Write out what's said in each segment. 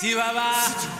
Chihuahua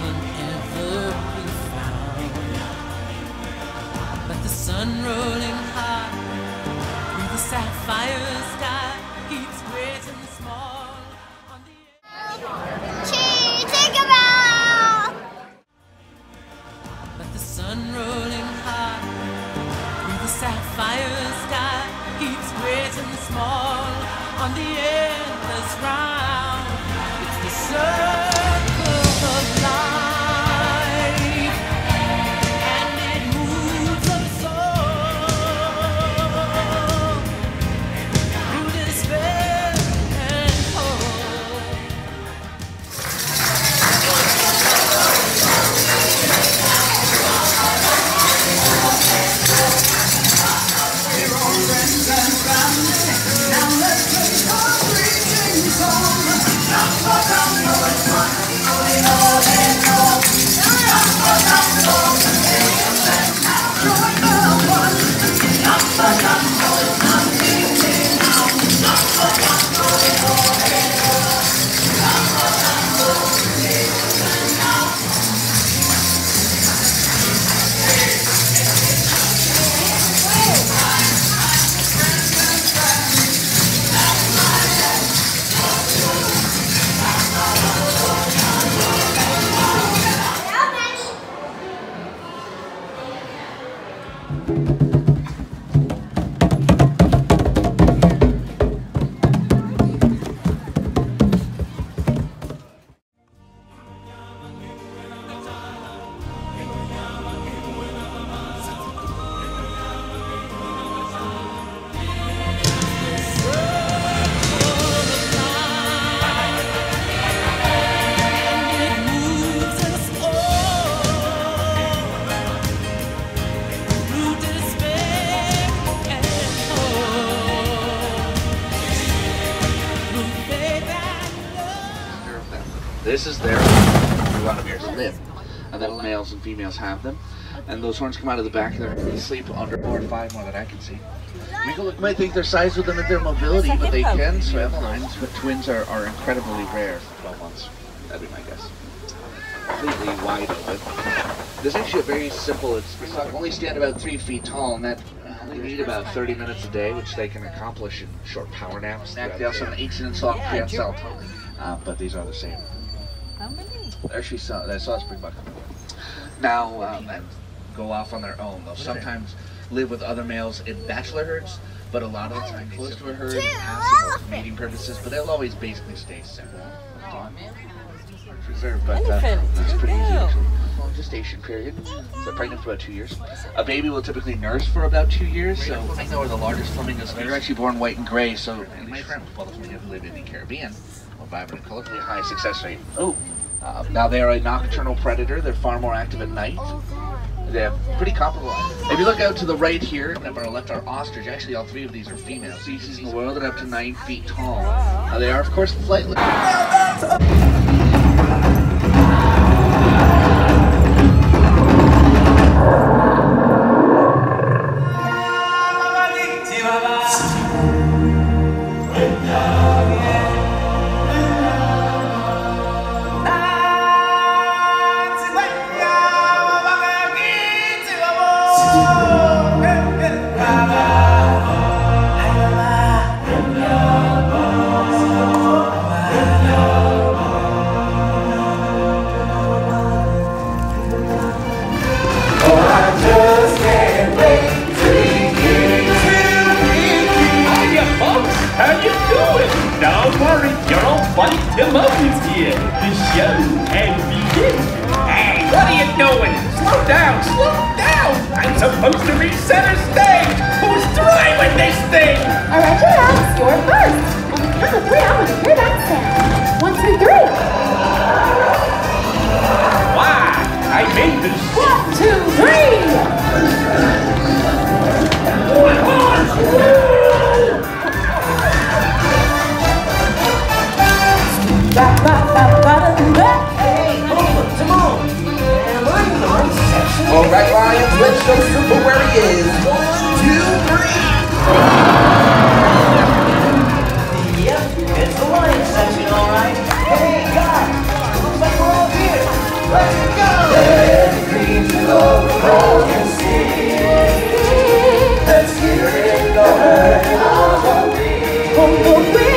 can ever be found. But the sun rolling high through the sapphire sky keeps great and small on the But the sun rolling high through the sapphire sky keeps great and small on the endless round. It's the circle This is their Runabears live. And then males and females have them. And those horns come out of the back their they sleep under four or five more than I can see. People might think their size would limit their mobility, but they can swim. Lines, but twins are, are incredibly rare for 12 months. That'd be my guess. Completely wide open. There's actually a very simple, it's, it's not- only stand about three feet tall, and that they need about 30 minutes a day, which they can accomplish in short power naps. They also have an 18 inch soft prehensile toe. Uh, but these are the same. There she saw, I saw a springbuck. Now, um, and go off on their own. They'll sometimes live with other males in bachelor herds, but a lot of the time close to a herd and passive for mating purposes, but they'll always basically stay separate. Reserve, but uh, that's pretty easy actually. Long gestation period. So pregnant for about two years. A baby will typically nurse for about two years. So I know are the largest flamingos. They're actually born white and gray. So and they shrimp, well, the flamingos live in the Caribbean, or vibrant, colorfully high success rate. Oh, uh, now they are a nocturnal predator. They're far more active at night. They have pretty comparable. If you look out to the right here, and on our left are ostrich. Actually, all three of these are female species in the world that are up to nine feet tall. Uh, they are, of course, flightless. down! I'm supposed to reach center stage! Who's driving this thing? All right, you're first. On the count of three, I want to hear that sound. One, two, three. Why? I made this. One, two, three. 红红对。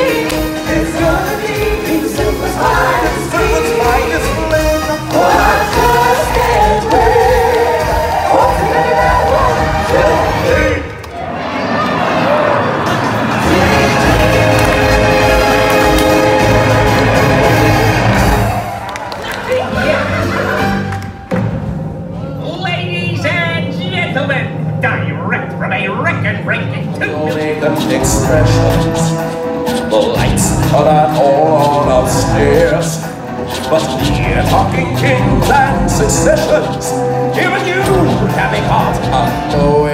But we're talking kings and successions. even you having heart of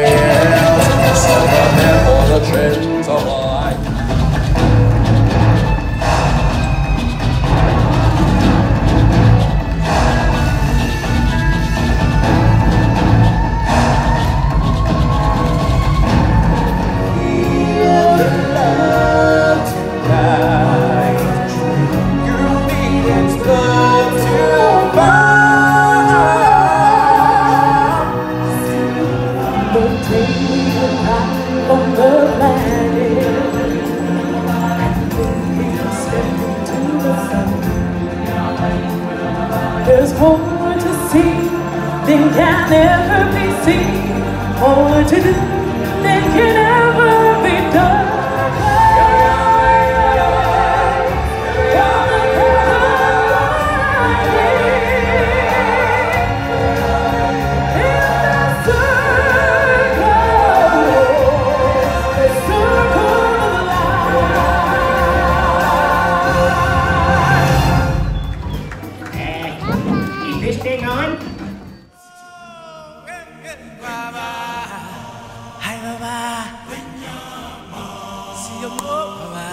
madness your love.